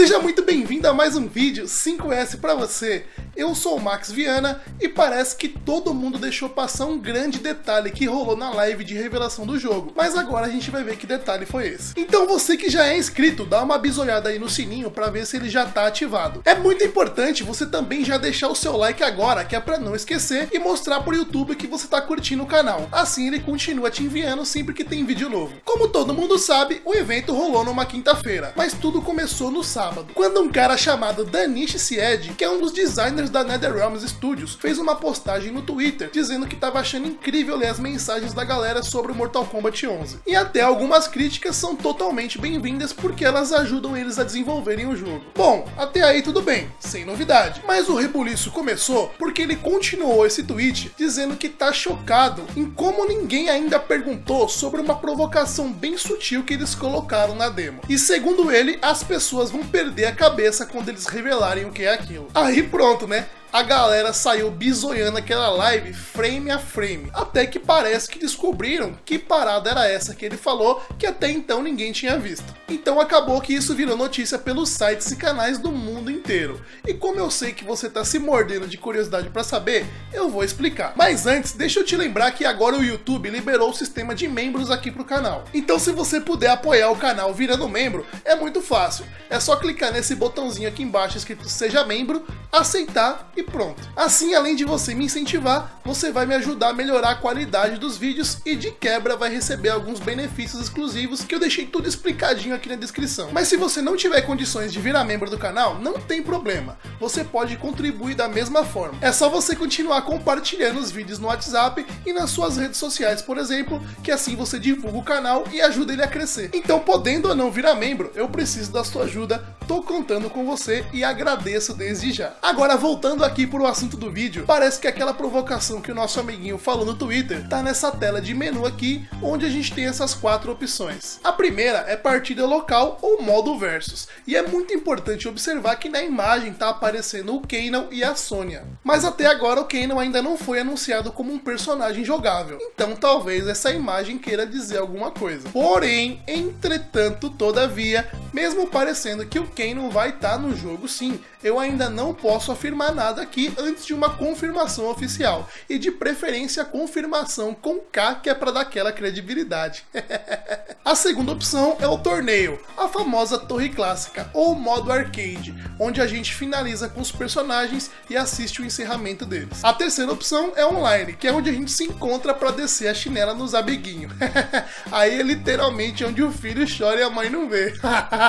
Seja muito bem-vindo a mais um vídeo 5S para você. Eu sou o Max Viana e parece que todo mundo deixou passar um grande detalhe que rolou na live de revelação do jogo, mas agora a gente vai ver que detalhe foi esse. Então você que já é inscrito, dá uma bisoiada aí no sininho para ver se ele já tá ativado. É muito importante você também já deixar o seu like agora, que é para não esquecer, e mostrar pro YouTube que você tá curtindo o canal. Assim ele continua te enviando sempre que tem vídeo novo. Como todo mundo sabe, o evento rolou numa quinta-feira, mas tudo começou no sábado, quando um cara chamado Danish Sied, que é um dos designers da NetherRealms Studios, fez uma postagem no Twitter dizendo que estava achando incrível ler as mensagens da galera sobre o Mortal Kombat 11. E até algumas críticas são totalmente bem-vindas porque elas ajudam eles a desenvolverem o jogo. Bom, até aí tudo bem, sem novidade. Mas o rebuliço começou porque ele continuou esse tweet dizendo que tá chocado em como ninguém ainda perguntou sobre uma provocação bem sutil que eles colocaram na demo. E segundo ele, as pessoas vão perder a cabeça quando eles revelarem o que é aquilo. Aí pronto, né? A galera saiu bizoiando aquela live frame a frame. Até que parece que descobriram que parada era essa que ele falou, que até então ninguém tinha visto. Então acabou que isso virou notícia pelos sites e canais do mundo inteiro. E como eu sei que você tá se mordendo de curiosidade para saber, eu vou explicar. Mas antes, deixa eu te lembrar que agora o YouTube liberou o sistema de membros aqui pro canal. Então se você puder apoiar o canal virando membro, é muito fácil. É só clicar nesse botãozinho aqui embaixo escrito seja membro, aceitar e pronto. Assim, além de você me incentivar, você vai me ajudar a melhorar a qualidade dos vídeos e de quebra vai receber alguns benefícios exclusivos que eu deixei tudo explicadinho aqui na descrição. Mas se você não tiver condições de virar membro do canal, não tem problema. Você pode contribuir da mesma forma. É só você continuar compartilhando os vídeos no WhatsApp e nas suas redes sociais, por exemplo, que assim você divulga o canal e ajuda ele a crescer. Então, podendo ou não virar membro, eu preciso da sua ajuda, tô contando com você e agradeço desde já. Agora, voltando aqui pro assunto do vídeo, parece que aquela provocação que o nosso amiguinho falou no Twitter tá nessa tela de menu aqui, onde a gente tem essas quatro opções. A primeira é partida local ou modo versus, e é muito importante observar que na imagem tá aparecendo o Kanon e a Sônia. Mas até agora o Kanon ainda não foi anunciado como um personagem jogável, então talvez essa imagem queira dizer alguma coisa. Porém, entretanto, todavia, mesmo parecendo que o Kanon vai estar tá no jogo sim, eu ainda não posso afirmar nada aqui antes de uma confirmação oficial. E de preferência confirmação com K, que é para dar aquela credibilidade. a segunda opção é o torneio, a famosa torre clássica, ou modo arcade, onde a gente finaliza com os personagens e assiste o encerramento deles. A terceira opção é online, que é onde a gente se encontra para descer a chinela nos amiguinhos. Aí é literalmente onde o filho chora e a mãe não vê.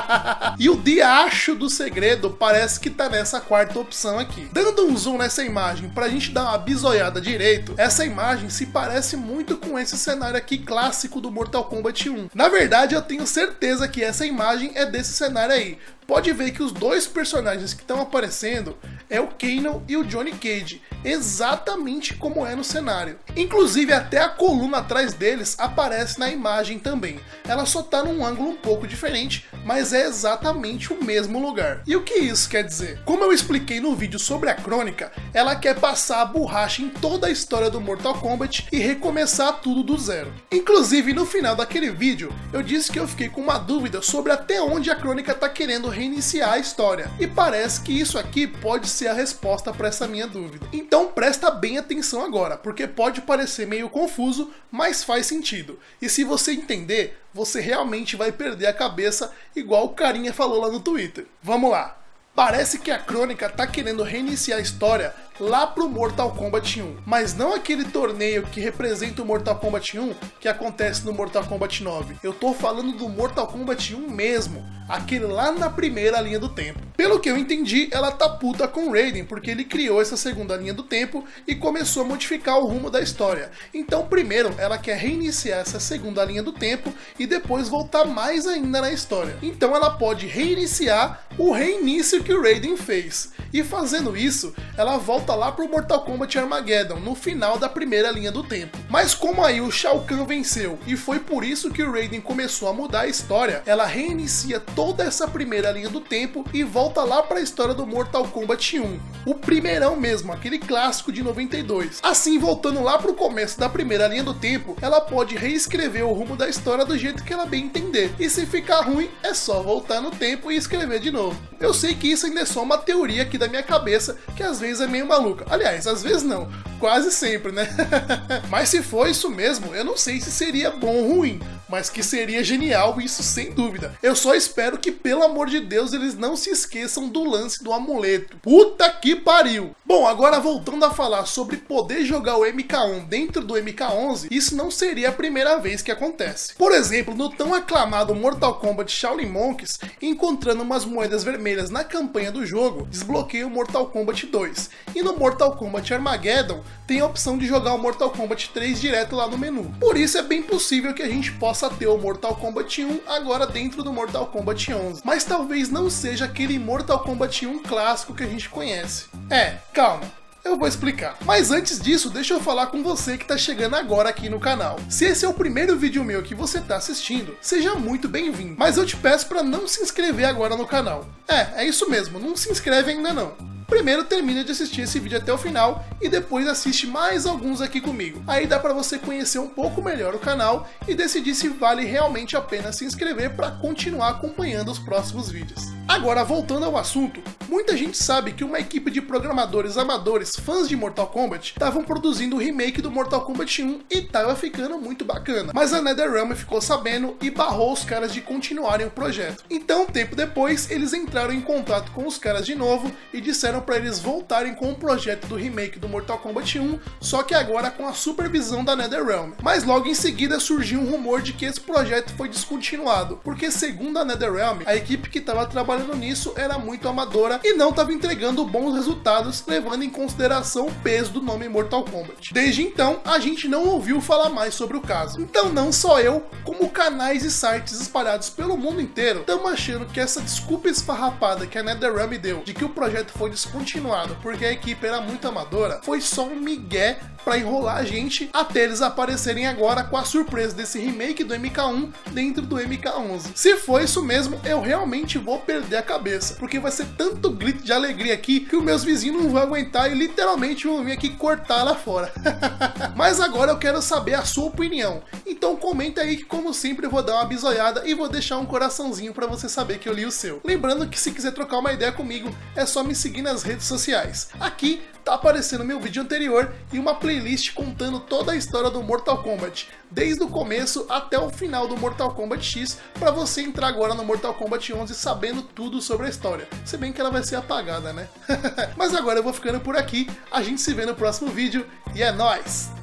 e o diacho do segredo parece que tá nessa quarta opção aqui. Dando um zoom nessa imagem pra gente dar uma bisoiada direito, essa imagem se parece muito com esse cenário aqui clássico do Mortal Kombat 1. Na verdade, eu tenho certeza que essa imagem é desse cenário aí, pode ver que os dois personagens que estão aparecendo é o Kanon e o Johnny Cage, exatamente como é no cenário. Inclusive até a coluna atrás deles aparece na imagem também. Ela só está num ângulo um pouco diferente, mas é exatamente o mesmo lugar. E o que isso quer dizer? Como eu expliquei no vídeo sobre a crônica, ela quer passar a borracha em toda a história do Mortal Kombat e recomeçar tudo do zero. Inclusive no final daquele vídeo, eu disse que eu fiquei com uma dúvida sobre até onde a crônica está querendo reiniciar a história. E parece que isso aqui pode ser a resposta para essa minha dúvida. Presta bem atenção agora, porque pode parecer meio confuso, mas faz sentido. E se você entender, você realmente vai perder a cabeça, igual o carinha falou lá no Twitter. Vamos lá. Parece que a crônica tá querendo reiniciar a história lá pro Mortal Kombat 1, mas não aquele torneio que representa o Mortal Kombat 1 que acontece no Mortal Kombat 9. Eu tô falando do Mortal Kombat 1 mesmo, aquele lá na primeira linha do tempo. Pelo que eu entendi, ela tá puta com Raiden, porque ele criou essa segunda linha do tempo e começou a modificar o rumo da história. Então, primeiro, ela quer reiniciar essa segunda linha do tempo e depois voltar mais ainda na história. Então, ela pode reiniciar o reinício que o Raiden fez. E fazendo isso, ela volta lá pro Mortal Kombat Armageddon, no final da primeira linha do tempo. Mas como aí o Shao Kahn venceu, e foi por isso que o Raiden começou a mudar a história, ela reinicia toda essa primeira linha do tempo e volta lá para a história do Mortal Kombat 1. O primeirão mesmo, aquele clássico de 92. Assim, voltando lá pro começo da primeira linha do tempo, ela pode reescrever o rumo da história do jeito que ela bem entender. E se ficar ruim, é só voltar no tempo e escrever de novo. Eu sei que isso ainda é só uma teoria aqui da minha cabeça, que às vezes é meio maluca. Aliás, às vezes não, quase sempre, né? Mas se for isso mesmo, eu não sei se seria bom ou ruim, mas que seria genial, isso sem dúvida. Eu só espero que, pelo amor de Deus, eles não se esqueçam do lance do amuleto. Puta que pariu! Bom, agora voltando a falar sobre poder jogar o MK1 dentro do MK11, isso não seria a primeira vez que acontece. Por exemplo, no tão aclamado Mortal Kombat Shaolin Monks, encontrando umas moedas vermelhas na campanha do jogo, desbloqueia o Mortal Kombat 2. E no Mortal Kombat Armageddon, tem a opção de jogar o Mortal Kombat 3 direto lá no menu. Por isso é bem possível que a gente possa ter o Mortal Kombat 1 agora dentro do Mortal Kombat 11. Mas talvez não seja aquele Mortal Kombat 1 clássico que a gente conhece. É, calma. Eu vou explicar. Mas antes disso, deixa eu falar com você que está chegando agora aqui no canal. Se esse é o primeiro vídeo meu que você está assistindo, seja muito bem-vindo. Mas eu te peço para não se inscrever agora no canal. É, é isso mesmo, não se inscreve ainda não primeiro termina de assistir esse vídeo até o final e depois assiste mais alguns aqui comigo. Aí dá para você conhecer um pouco melhor o canal e decidir se vale realmente a pena se inscrever para continuar acompanhando os próximos vídeos. Agora, voltando ao assunto, muita gente sabe que uma equipe de programadores amadores fãs de Mortal Kombat estavam produzindo o remake do Mortal Kombat 1 e tava ficando muito bacana. Mas a NetherRealm ficou sabendo e barrou os caras de continuarem o projeto. Então, tempo depois, eles entraram em contato com os caras de novo e disseram para eles voltarem com o projeto do remake do Mortal Kombat 1, só que agora com a supervisão da NetherRealm. Mas logo em seguida surgiu um rumor de que esse projeto foi descontinuado, porque segundo a NetherRealm, a equipe que estava trabalhando nisso era muito amadora e não estava entregando bons resultados, levando em consideração o peso do nome Mortal Kombat. Desde então, a gente não ouviu falar mais sobre o caso. Então, não só eu, como canais e sites espalhados pelo mundo inteiro, estamos achando que essa desculpa esfarrapada que a NetherRealm deu de que o projeto foi descontinuado porque a equipe era muito amadora foi só um migué para enrolar a gente até eles aparecerem agora com a surpresa desse remake do MK1 dentro do MK11. Se for isso mesmo, eu realmente vou perder a cabeça, porque vai ser tanto grito de alegria aqui que os meus vizinhos não vão aguentar e literalmente vão vir aqui cortar lá fora. Mas agora eu quero saber a sua opinião. Então comenta aí que como sempre eu vou dar uma bisoiada e vou deixar um coraçãozinho para você saber que eu li o seu. Lembrando que se quiser trocar uma ideia comigo, é só me seguir nas redes sociais. Aqui tá aparecendo meu vídeo anterior e uma playlist contando toda a história do Mortal Kombat, desde o começo até o final do Mortal Kombat X, para você entrar agora no Mortal Kombat 11 sabendo tudo sobre a história. Se bem que ela vai ser apagada, né? Mas agora eu vou ficando por aqui, a gente se vê no próximo vídeo e é nóis!